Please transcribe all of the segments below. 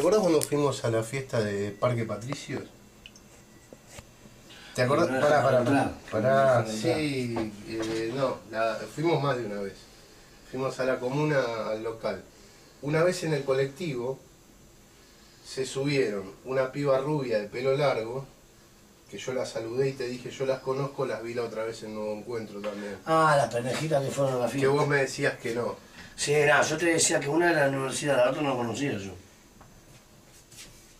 ¿Te acuerdas cuando fuimos a la fiesta de Parque Patricios? ¿Te acuerdas? No, Pará, pará, pará. Pará, No, sí, eh, no, la- fuimos más de una vez. Fuimos a la comuna, al local. Una vez en el colectivo se subieron una piba rubia de pelo largo, que yo la saludé y te dije, yo las conozco, las vi la otra vez en Nuevo Encuentro también. Ah, las pendejitas que fueron a la Que fiesta. vos me decías que no. Sí, no, yo te decía que una era la universidad, la otra no conocía yo.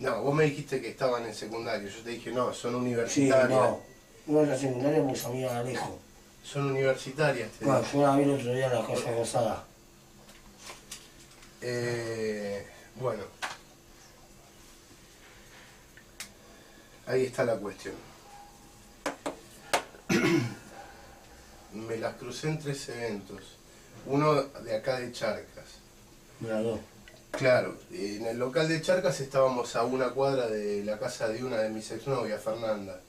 No, vos me dijiste que estaban en secundario. Yo te dije, no, son Sí, universitarias. no. Una era secundaria porque amiga de Alejo. Son universitarias. te Bueno, yo la vi el otro día en la casa Gonzaga. Eh, bueno. Ahí está la cuestión. Me las crucé en tres eventos. Uno de acá de Charcas. Mira, dos. Claro, en el local de Charcas estábamos a una cuadra de la casa de una de mis exnovias, Fernanda.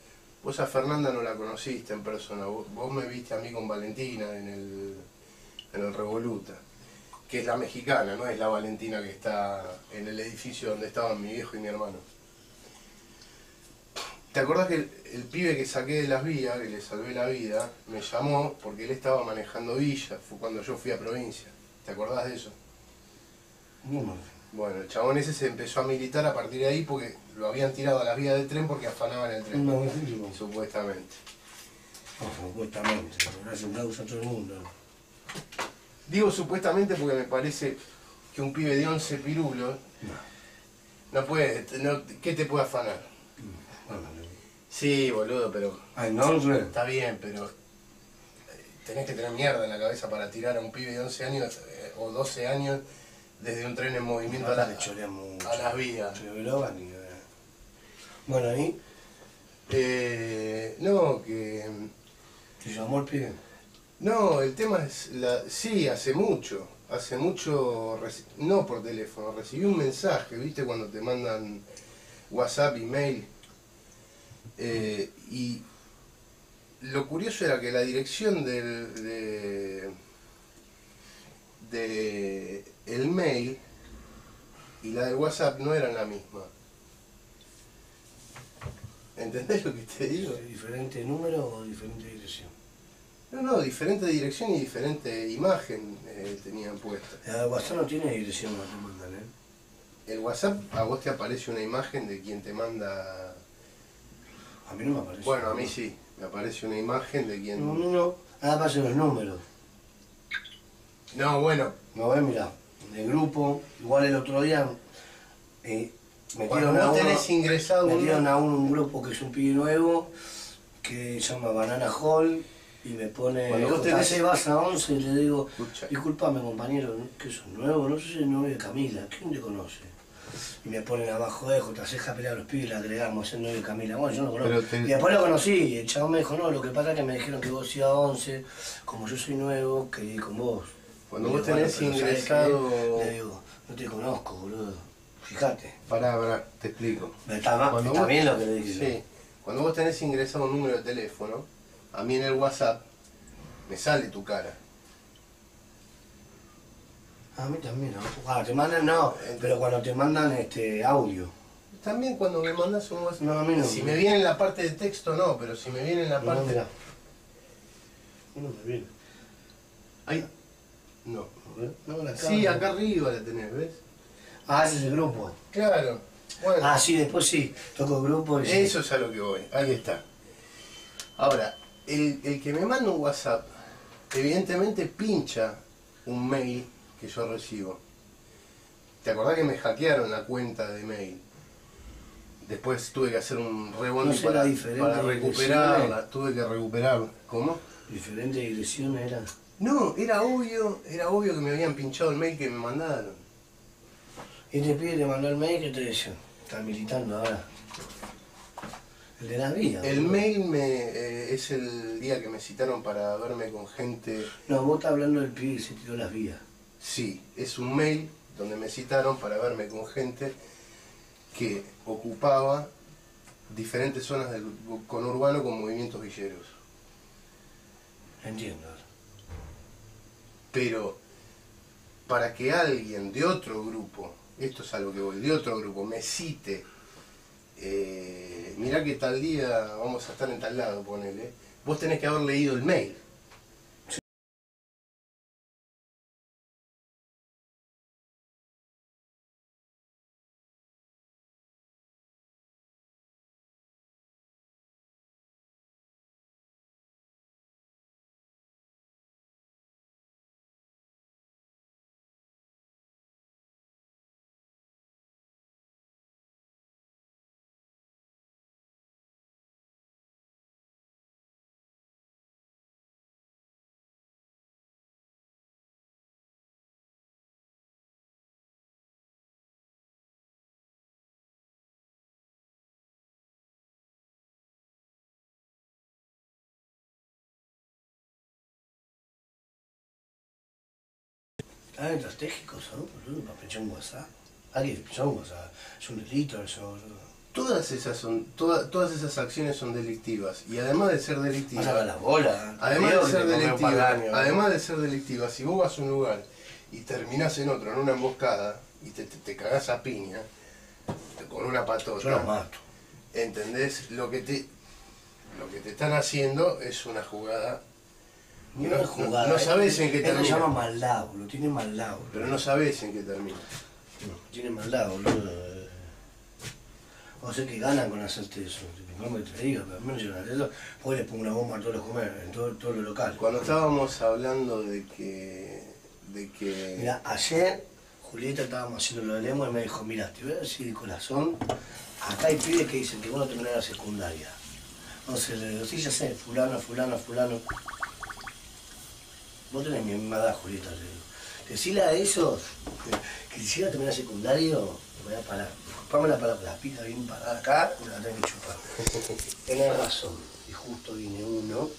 Vos a Fernanda no la conociste en persona, vos, me viste a mí con Valentina en el, en el Revoluta, que es la mexicana, no es la Valentina que está en el edificio donde estaban mi viejo y mi hermano. ¿Te acordás que el, el pibe que saqué de las vías, que le salvé la vida, me llamó porque él estaba manejando Villa, fue cuando yo fui a provincia? ¿Te acordás de eso? No, no. Bueno, el chabón ese se empezó a militar a partir de ahí porque lo habían tirado a las vías del tren porque afanaban el tren, No, no, no. supuestamente. No, supuestamente. Hace un causa a todo el mundo. Digo supuestamente porque me parece que un pibe de 11 pirulos no puede, no- ¿qué te puede afanar? Sí, boludo, pero Ay, no, no. está bien, pero eh, tenés que tener mierda en la cabeza para tirar a un pibe de 11 años eh, o 12 años desde un tren en movimiento a, la- mucho. las vías. Logan y, eh. Bueno, ahí Eh, no, que... te llamó el pibe. No, el tema es, la, sí, hace mucho, hace mucho, no por teléfono, recibí un mensaje, viste, cuando te mandan WhatsApp, email, eh, y lo curioso era que la dirección del, de, de el mail y la del WhatsApp no eran la misma. ¿Entendés lo que te digo? ¿Diferente número o diferente dirección? No, no, diferente dirección y diferente imagen eh, tenían puesta. La de WhatsApp no tiene dirección, no te mandan, ¿eh? El WhatsApp a vos te aparece una imagen de quien te manda... A mí no me aparece. Bueno, a mí sí, me aparece una imagen de No, quien... no, no. Nada más en los números. No, bueno, No ves, mira, de grupo, igual el otro día eh, metieron, a vos uno, tenés ingresado metieron a un grupo que es un pibe nuevo, que se llama Banana Hall, y me pone, Cuando vos tenés- JC, vas a 11, y le digo, Escucha. discúlpame compañero, que sos nuevo, no sé si es novio de Camila, ¿quién te conoce? Y me ponen abajo de JC, ja pelear a los pibes, le agregamos, el novio de Camila, bueno, yo no lo conozco. Te- Y después lo conocí, y el chabón me dijo, no, lo que pasa es que me dijeron que vos ibas a 11, como yo soy nuevo, ir con vos. Cuando vos tenés pero ¿sabés ingresado- qué? Le digo, no te conozco, boludo. Fíjate. Pará, pará, te explico. Está, Cuando está vos- bien lo que le dije. Sí, cuando vos tenés ingresado un número de teléfono, a mí en el WhatsApp me sale tu cara. A mí también, ¿no? Cuando te mandan, no, pero cuando te mandan este audio. También cuando me mandas un WhatsApp... No, a mí no. Si me viene en la parte de texto, no, pero si me viene en la No, parte... mirá. No me viene. Ahí... No. No, la Sí, acá arriba la tenés, ¿ves? Ah, ese es el grupo. Claro. Bueno, Ah, sí, después sí. Toco grupo y sí. eso es a lo que voy. Ahí está. Ahora, el, el que me manda un WhatsApp, evidentemente pincha un mail que yo recibo. ¿Te acordás que me hackearon la cuenta de mail? Después tuve que hacer un No será para, para recuperarla. Tuve que recuperarla. ¿Cómo? Diferentes direcciones eran. No, era obvio, era obvio que me habían pinchado el mail que me mandaron. Este pibe te mandó el mail que te decía. Está militando ahora. El de las vías. El mail me, eh, es el día que me citaron para verme con gente. No, vos estás hablando del pibe que se tiró las vías. Sí, es un mail donde me citaron para verme con gente que ocupaba diferentes zonas del conurbano con movimientos villeros. Entiendo. Pero para que alguien de otro grupo esto es a lo que voy, de otro grupo, me cite, eh, mirá que tal día vamos a estar en tal lado, ponele, vos tenés que haber leído el mail. Tan estratégicos, ¿no? Boludo, para pinchar un WhatsApp. Alguien pinchar un WhatsApp. Es un delito eso, boludo. Todas esas son, toda- todas esas acciones son delictivas. Y además de ser Vas a delictivas, la bola. además de ser delictivas, además de ser delictivas, si vos vas a un lugar y terminás en otro, en una emboscada, y te, te, te cagás a piña, con una Yo los patota, mato. ¿entendés? Lo que te lo que te están haciendo es una jugada, No, No- es jugada. no sabés en qué Eso se termina. llama maldad, boludo. Tiene maldad, boludo. pero no sabés en qué termina. Tiene maldad, boludo. eh. O sea que ganan con hacerte eso. No me te digo, pero al menos yo no eso. Hoy les pongo una bomba a todos los comer, en todo, todo lo local. Cuando estábamos hablando de que de que Mira, ayer Julieta estábamos haciendo lo de Lemo y me dijo, mira, te voy a decir de corazón, acá hay pibes que dicen que vos no terminás la secundaria. Entonces le digo, sí, ya sé, fulano, fulano, fulano. Vos tenés mi misma edad, Julieta, le digo. Decirle a esos que, que si terminar secundario, me voy a parar. Disculpame la palabra, la pita bien parada acá, me la tengo que chupar. Tenés razón, y justo viene uno